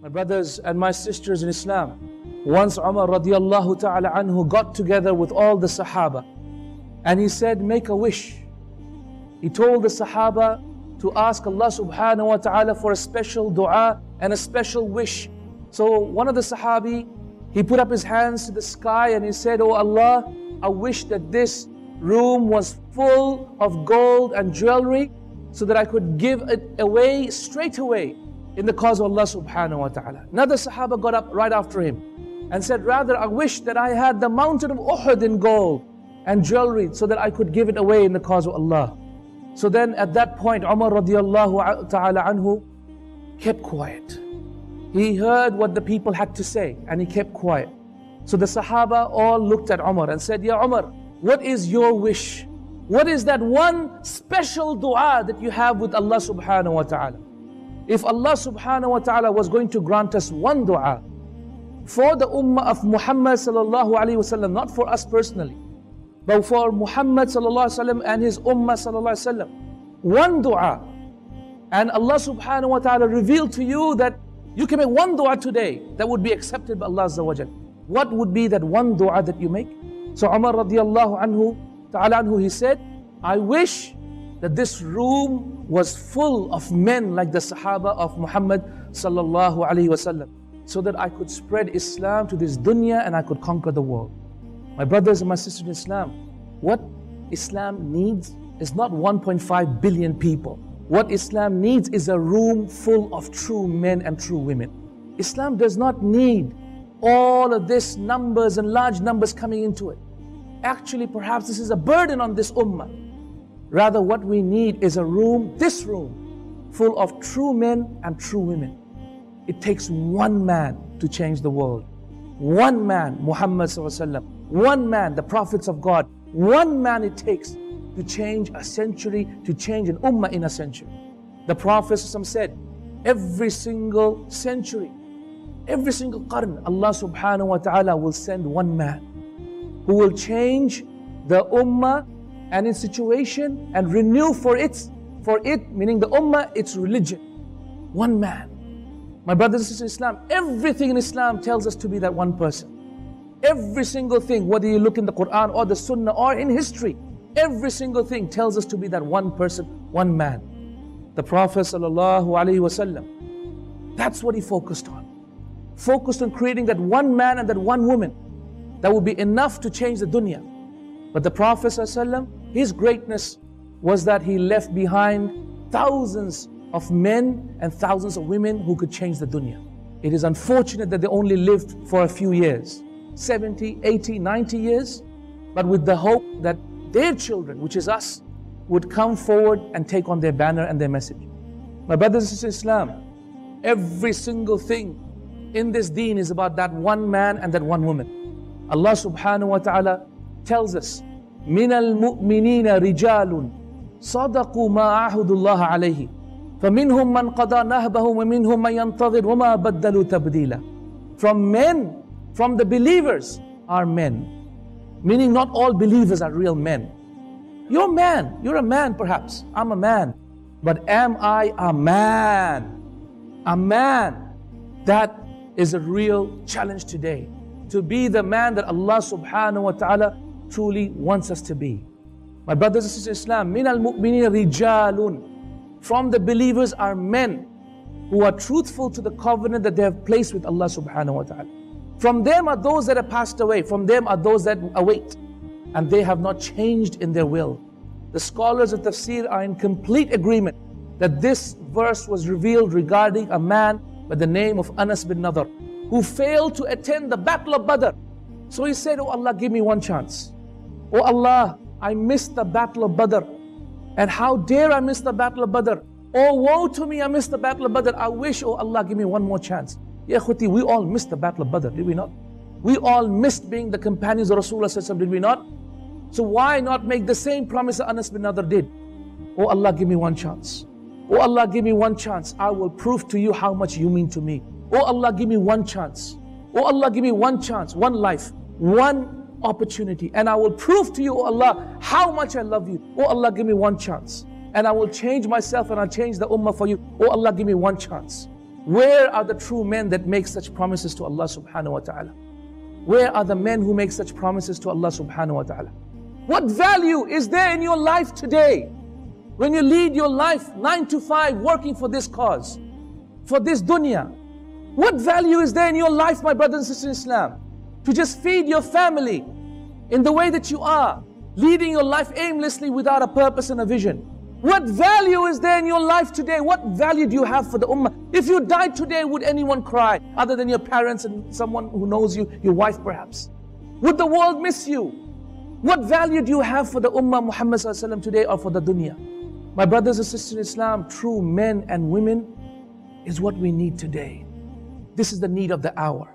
My brothers and my sisters in Islam, once Umar radiallahu ta'ala anhu got together with all the Sahaba and he said, Make a wish. He told the Sahaba to ask Allah subhanahu wa ta'ala for a special dua and a special wish. So one of the Sahabi, he put up his hands to the sky and he said, Oh Allah, I wish that this room was full of gold and jewelry so that I could give it away straight away in the cause of Allah subhanahu wa ta'ala. Another Sahaba got up right after him and said, Rather, I wish that I had the mountain of Uhud in gold and jewelry so that I could give it away in the cause of Allah. So then at that point, Umar radiallahu ta'ala anhu kept quiet. He heard what the people had to say and he kept quiet. So the Sahaba all looked at Umar and said, Ya Umar, what is your wish? What is that one special dua that you have with Allah subhanahu wa ta'ala? If Allah subhanahu wa ta'ala was going to grant us one dua for the ummah of Muhammad sallallahu alayhi wasallam, not for us personally, but for Muhammad sallallahu alayhi wasallam and his ummah sallallahu alayhi wasallam, one dua. And Allah subhanahu wa ta'ala revealed to you that you can make one dua today that would be accepted by Allah Azza wa What would be that one dua that you make? So Umar radiallahu anhu, ta'ala anhu, he said, I wish that this room was full of men like the Sahaba of Muhammad sallallahu alaihi wasallam, so that I could spread Islam to this dunya and I could conquer the world. My brothers and my sisters in Islam, what Islam needs is not 1.5 billion people. What Islam needs is a room full of true men and true women. Islam does not need all of this numbers and large numbers coming into it. Actually, perhaps this is a burden on this ummah. Rather, what we need is a room, this room, full of true men and true women. It takes one man to change the world. One man, Muhammad, one man, the prophets of God, one man it takes to change a century, to change an ummah in a century. The Prophet said, every single century, every single qarn, Allah subhanahu wa ta'ala will send one man who will change the ummah and its situation and renew for its for it, meaning the ummah, its religion. One man. My brothers and sisters in Islam, everything in Islam tells us to be that one person. Every single thing, whether you look in the Quran or the Sunnah or in history, every single thing tells us to be that one person, one man. The Prophet ﷺ, that's what he focused on. Focused on creating that one man and that one woman that would be enough to change the dunya. But the Prophet ﷺ, his greatness was that he left behind thousands of men and thousands of women who could change the dunya. It is unfortunate that they only lived for a few years 70, 80, 90 years, but with the hope that their children, which is us, would come forward and take on their banner and their message. My brothers and sisters Islam, every single thing in this deen is about that one man and that one woman. Allah subhanahu wa ta'ala tells us, من المؤمنين رجال صدقوا ما عهد الله عليه فمنهم من قضى نهبه ومنهم من ينتظر وما بدلوا تبديلا From men, from the believers are men. Meaning not all believers are real men. You're a man. You're a man perhaps. I'm a man. But am I a man? A man. That is a real challenge today. To be the man that Allah subhanahu wa ta'ala truly wants us to be. My brothers and sisters in Islam, min al mu'minina rijalun. From the believers are men who are truthful to the covenant that they have placed with Allah subhanahu wa ta'ala. From them are those that have passed away. From them are those that await. And they have not changed in their will. The scholars of tafsir are in complete agreement that this verse was revealed regarding a man by the name of Anas bin Nadar who failed to attend the battle of Badr. So he said, Oh Allah, give me one chance. Oh Allah, I missed the battle of Badr. And how dare I miss the battle of Badr? Oh woe to me, I missed the battle of Badr. I wish, oh Allah, give me one more chance. Yeah, khuti, we all missed the battle of Badr, did we not? We all missed being the companions of Rasulullah, did we not? So why not make the same promise that Anas bin Nadar did? Oh Allah, give me one chance. Oh Allah, give me one chance. I will prove to you how much you mean to me. Oh Allah, give me one chance. Oh Allah, give me one chance, one life, one opportunity. And I will prove to you, oh Allah, how much I love you. Oh Allah, give me one chance. And I will change myself and I'll change the ummah for you. Oh Allah, give me one chance. Where are the true men that make such promises to Allah subhanahu wa ta'ala? Where are the men who make such promises to Allah subhanahu wa ta'ala? What value is there in your life today when you lead your life nine to five working for this cause, for this dunya? What value is there in your life, my brothers and sisters in Islam? To just feed your family in the way that you are, leading your life aimlessly without a purpose and a vision. What value is there in your life today? What value do you have for the ummah? If you died today, would anyone cry other than your parents and someone who knows you, your wife perhaps? Would the world miss you? What value do you have for the ummah Muhammad today or for the dunya? My brothers and sisters in Islam, true men and women is what we need today. This is the need of the hour.